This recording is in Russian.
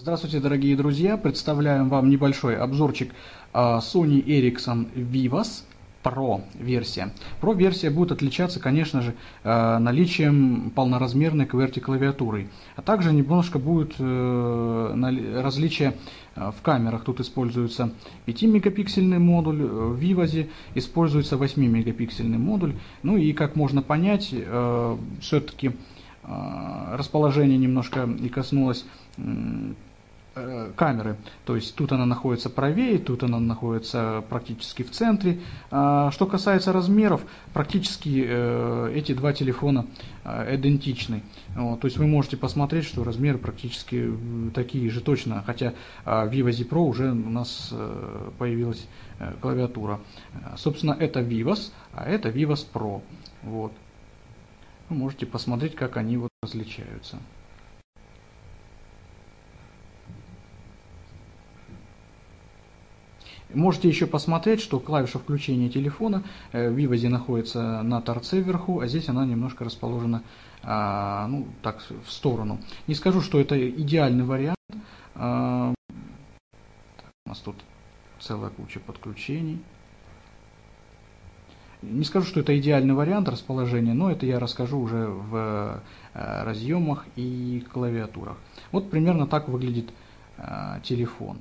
Здравствуйте, дорогие друзья! Представляем вам небольшой обзорчик а, Sony Ericsson Vivas Pro версия. Pro версия будет отличаться, конечно же, а, наличием полноразмерной QWERTY клавиатуры, а также немножко будет э, различие а, в камерах. Тут используется 5-мегапиксельный модуль, в Vivas используется 8-мегапиксельный модуль. Ну и, как можно понять, э, все-таки расположение немножко и коснулось Э, камеры. То есть тут она находится правее, тут она находится практически в центре. А, что касается размеров, практически э, эти два телефона э, идентичны. То есть вы можете посмотреть, что размеры практически такие же точно, хотя в Vivo Z Pro уже у нас появилась клавиатура. Собственно, это Vivos, а это Vivos Pro. Вот. Вы можете посмотреть, как они вот различаются. Можете еще посмотреть, что клавиша включения телефона э, в Вивозе находится на торце вверху, а здесь она немножко расположена а, ну, так, в сторону. Не скажу, что это идеальный вариант. А, у нас тут целая куча подключений. Не скажу, что это идеальный вариант расположения, но это я расскажу уже в э, разъемах и клавиатурах. Вот примерно так выглядит э, телефон.